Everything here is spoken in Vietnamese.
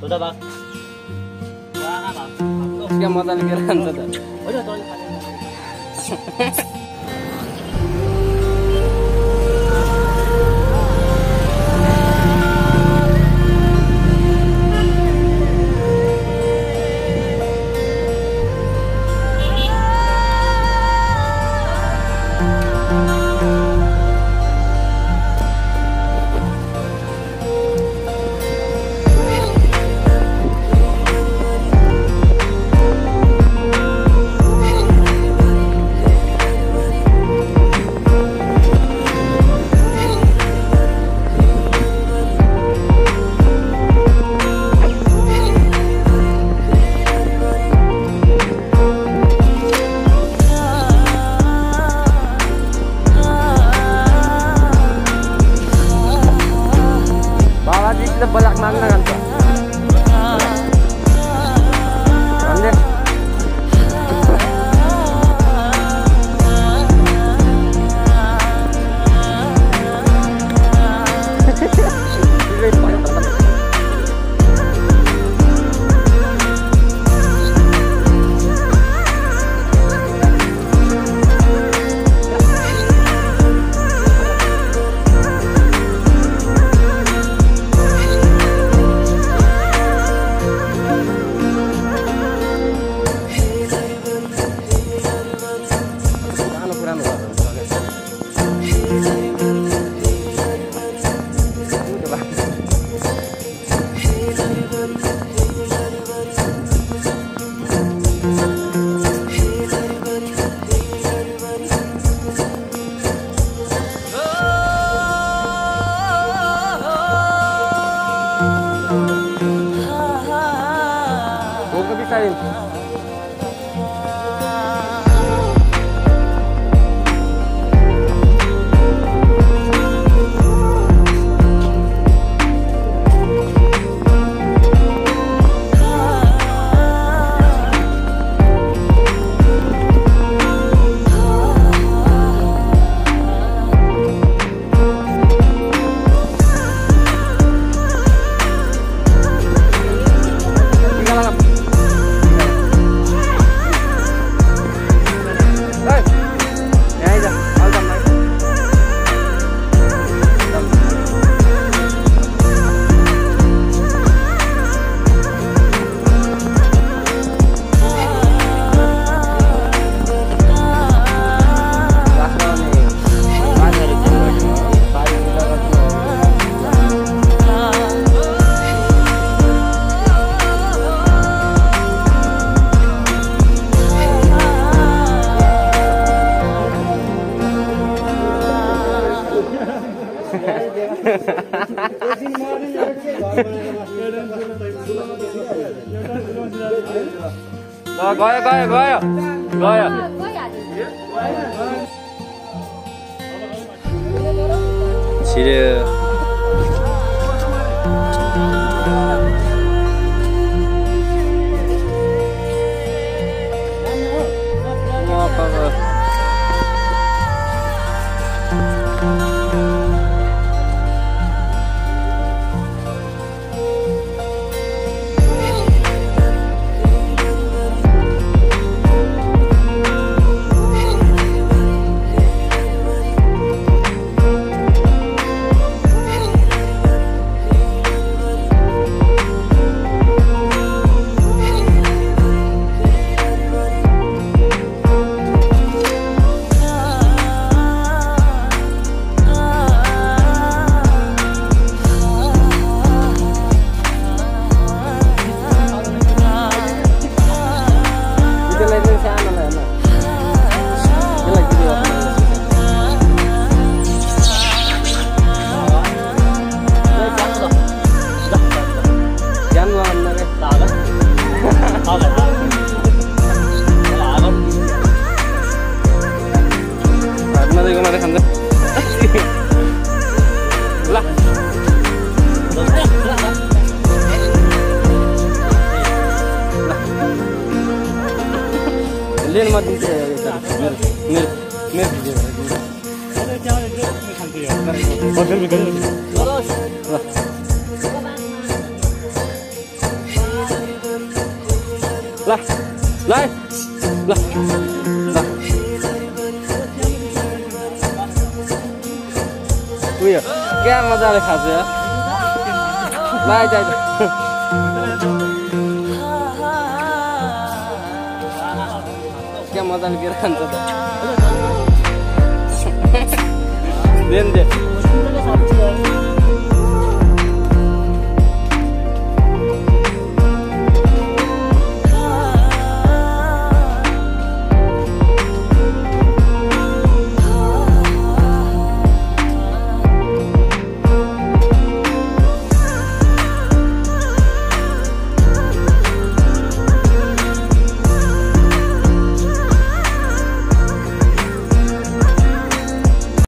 走着吧。我干嘛？干嘛在那边站着的？我就找你看。哈。Oh, oh, oh, Huwag ka bisayin. 哈哈哈哈哈哈哈哈哈哈哈 감사합니다. 라. lên mà đi xe mệt mệt mệt. Lại lại lại lại उयो क्या मजाले खाएको छु बाई दाइ क्या मजाले बेर खान्छ